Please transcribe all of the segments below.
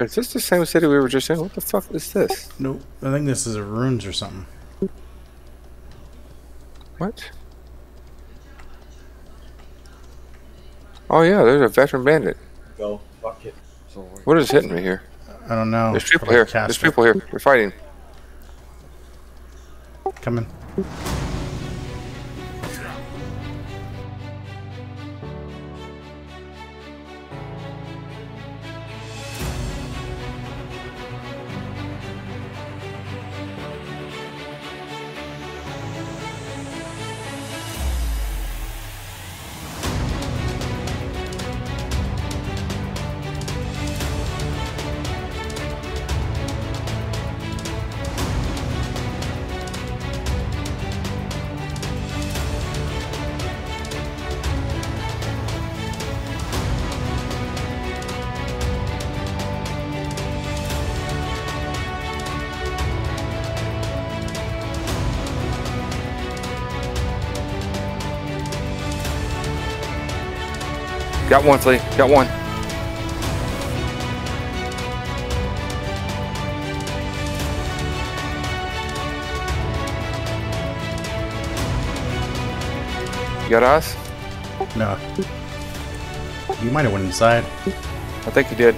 Is this the same city we were just in? What the fuck is this? Nope. I think this is a ruins or something. What? Oh yeah, there's a veteran bandit. Go. Fuck it. What is hitting me here? I don't know. There's people Probably here. Casper. There's people here. We're fighting. Coming. Got one, Flea. Got one. You got us? No. You might have went inside. I think you did.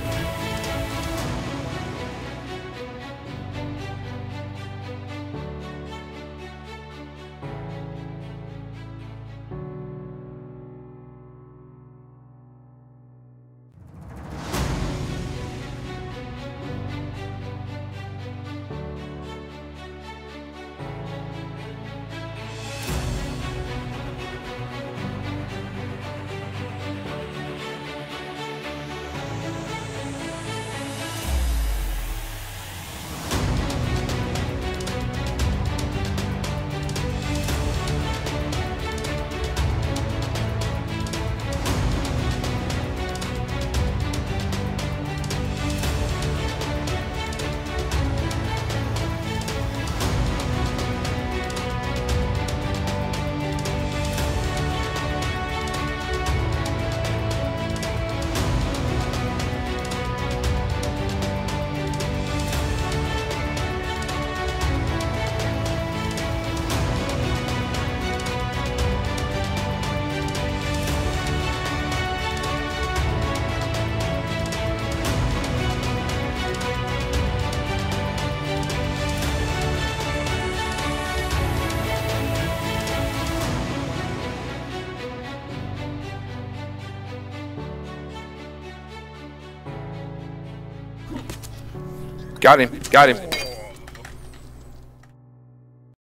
Got him. Got him.